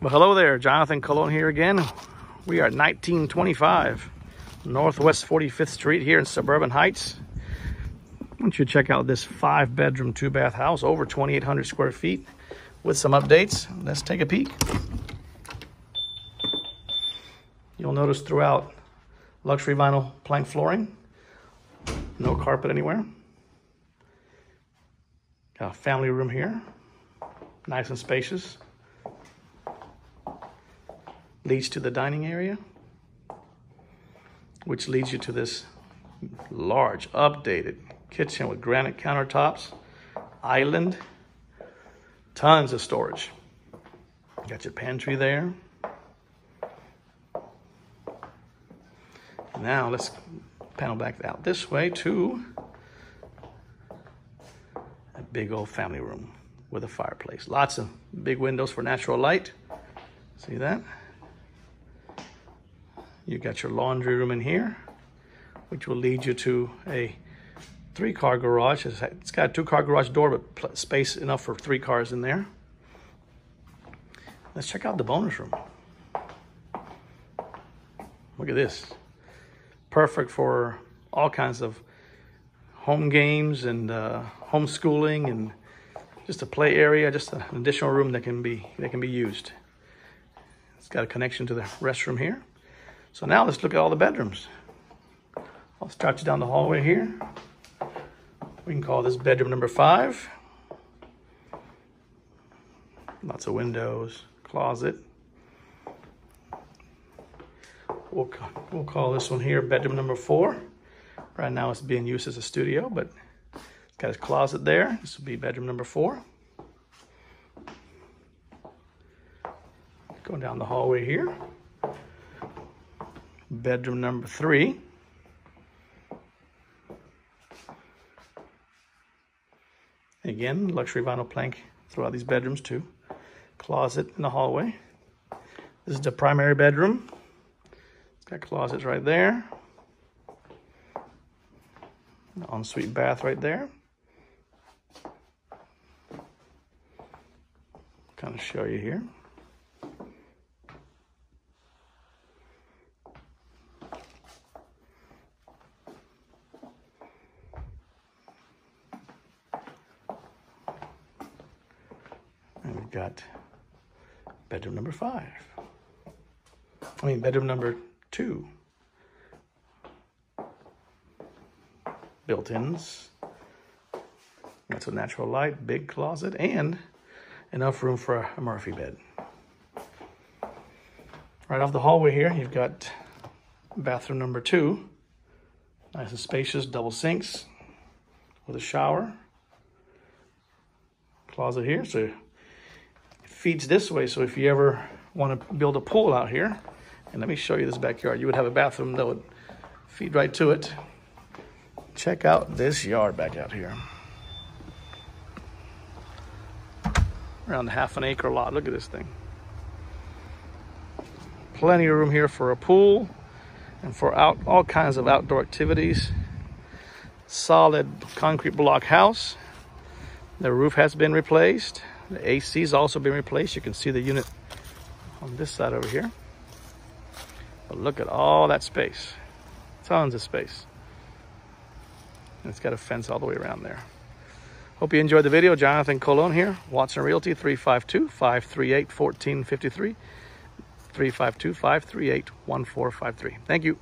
Well, hello there, Jonathan Colón here again. We are 1925 Northwest 45th Street here in Suburban Heights. I want you to check out this five bedroom, two bath house, over 2,800 square feet with some updates. Let's take a peek. You'll notice throughout luxury vinyl plank flooring, no carpet anywhere. Got a family room here, nice and spacious leads to the dining area, which leads you to this large, updated kitchen with granite countertops, island, tons of storage. Got your pantry there. Now let's panel back out this way to a big old family room with a fireplace. Lots of big windows for natural light. See that? You got your laundry room in here, which will lead you to a three car garage. It's got a two car garage door, but space enough for three cars in there. Let's check out the bonus room. Look at this. Perfect for all kinds of home games and uh, homeschooling and just a play area, just an additional room that can be that can be used. It's got a connection to the restroom here. So now let's look at all the bedrooms. I'll start you down the hallway here. We can call this bedroom number five. Lots of windows, closet. We'll, we'll call this one here bedroom number four. Right now it's being used as a studio, but it's got a closet there. This will be bedroom number four. Going down the hallway here bedroom number three. Again, luxury vinyl plank throughout these bedrooms too. Closet in the hallway. This is the primary bedroom. It's got closets right there. Ensuite bath right there. Kind of show you here. And we've got bedroom number five. I mean, bedroom number two. Built-ins. That's a natural light, big closet, and enough room for a Murphy bed. Right off the hallway here, you've got bathroom number two. Nice and spacious, double sinks with a shower. Closet here, so feeds this way. So if you ever want to build a pool out here, and let me show you this backyard, you would have a bathroom that would feed right to it. Check out this yard back out here. Around half an acre lot. Look at this thing. Plenty of room here for a pool and for out all kinds of outdoor activities. Solid concrete block house. The roof has been replaced. The AC has also been replaced. You can see the unit on this side over here. But look at all that space. Tons of space. And it's got a fence all the way around there. Hope you enjoyed the video. Jonathan Colón here, Watson Realty, 352-538-1453, 352-538-1453. Thank you.